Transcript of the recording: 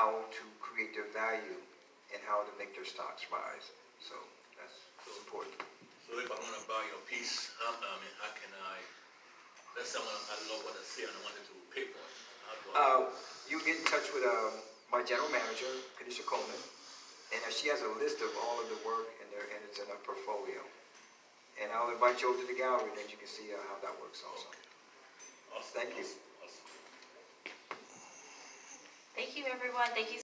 how to create their value and how to make their stocks rise. So that's so important. So if I wanna buy your piece, how, I mean, how can I, let's say I love what I see and I wanted to pay for it. How do I? Uh, you get in touch with, um, my general manager, Kanisha Coleman, and she has a list of all of the work and there, and it's in a portfolio. And I'll invite you over to the gallery, and then you can see, uh, how that works also. Awesome, thank awesome, awesome. Thank you, everyone. Thank you